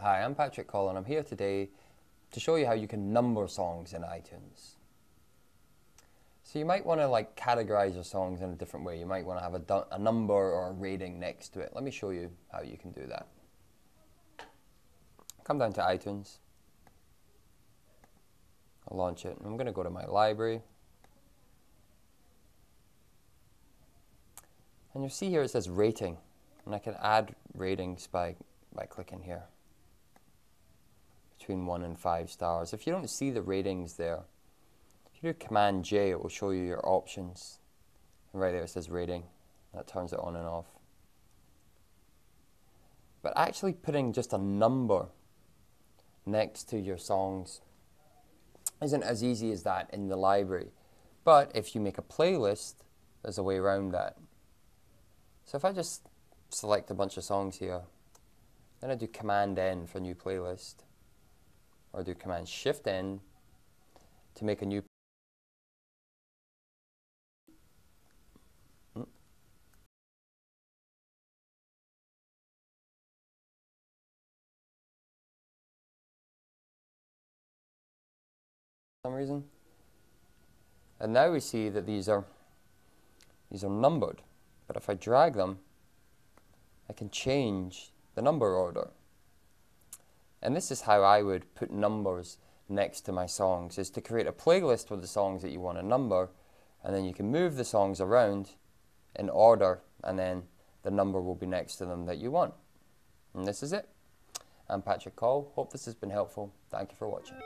Hi, I'm Patrick Collin. I'm here today to show you how you can number songs in iTunes. So you might want to like categorize your songs in a different way. You might want to have a, a number or a rating next to it. Let me show you how you can do that. Come down to iTunes. I'll launch it. I'm going to go to my library. And you'll see here it says rating. And I can add ratings by, by clicking here. Between 1 and 5 stars. If you don't see the ratings there, if you do Command J, it will show you your options. And right there it says rating. That turns it on and off. But actually putting just a number next to your songs isn't as easy as that in the library. But if you make a playlist, there's a way around that. So if I just select a bunch of songs here, then I do Command N for new playlist, or do Command Shift N to make a new some reason. And now we see that these are these are numbered. But if I drag them, I can change the number order. And this is how I would put numbers next to my songs, is to create a playlist with the songs that you want to number, and then you can move the songs around in order, and then the number will be next to them that you want. And this is it. I'm Patrick Cole. Hope this has been helpful. Thank you for watching.